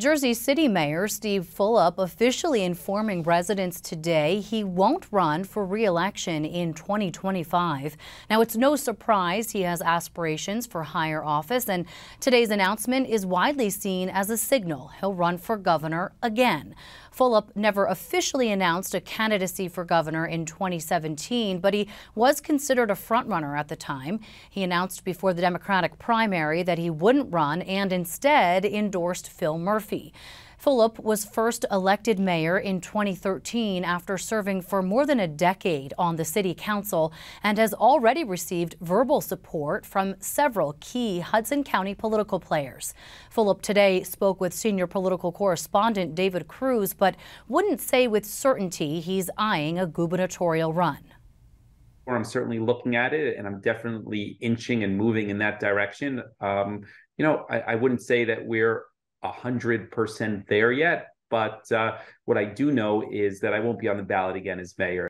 Jersey City Mayor Steve Fulop officially informing residents today he won't run for re-election in 2025. Now, it's no surprise he has aspirations for higher office, and today's announcement is widely seen as a signal he'll run for governor again. Fulop never officially announced a candidacy for governor in 2017, but he was considered a frontrunner at the time. He announced before the Democratic primary that he wouldn't run and instead endorsed Phil Murphy. Fulop was first elected mayor in 2013 after serving for more than a decade on the city council and has already received verbal support from several key Hudson County political players. Fulop today spoke with senior political correspondent David Cruz, but wouldn't say with certainty he's eyeing a gubernatorial run. I'm certainly looking at it, and I'm definitely inching and moving in that direction. Um, you know, I, I wouldn't say that we're 100% there yet. But uh, what I do know is that I won't be on the ballot again as mayor.